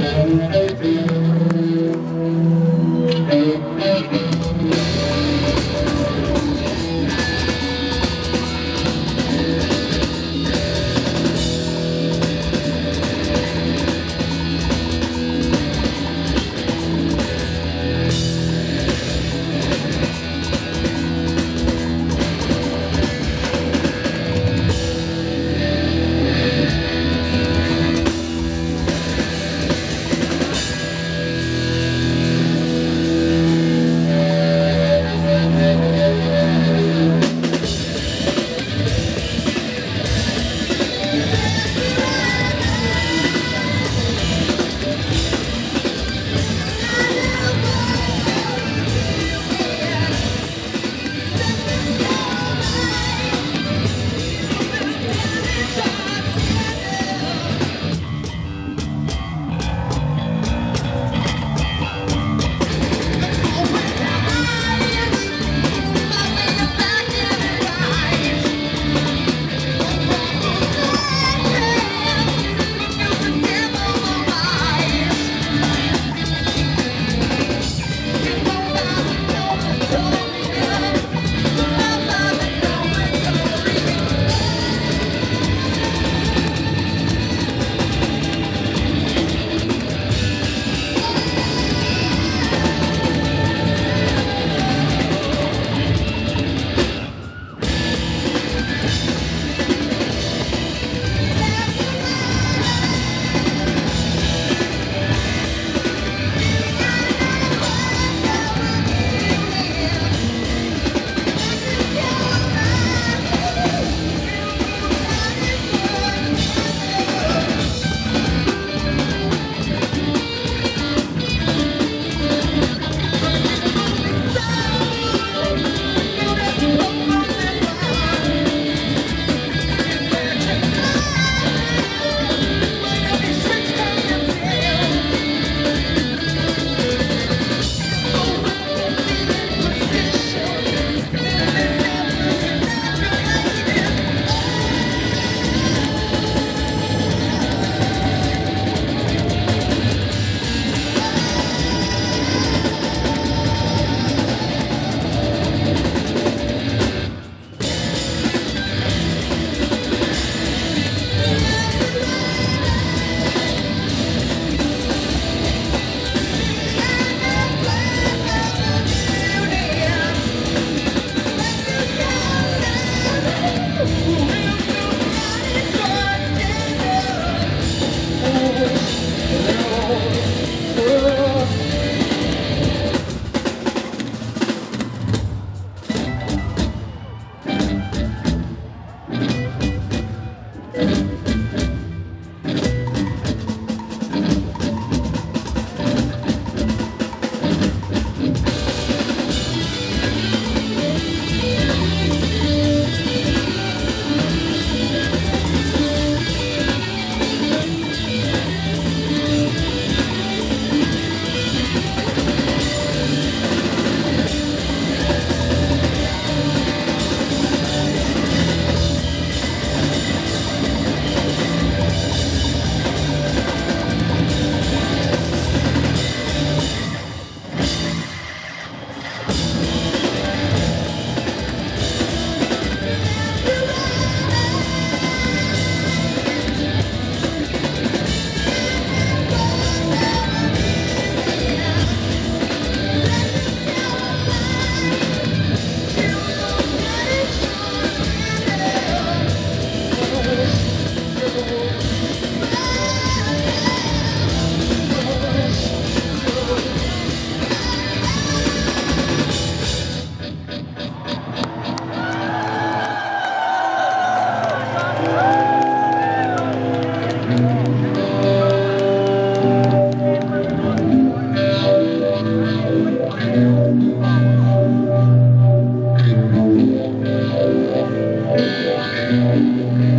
Thank Amen.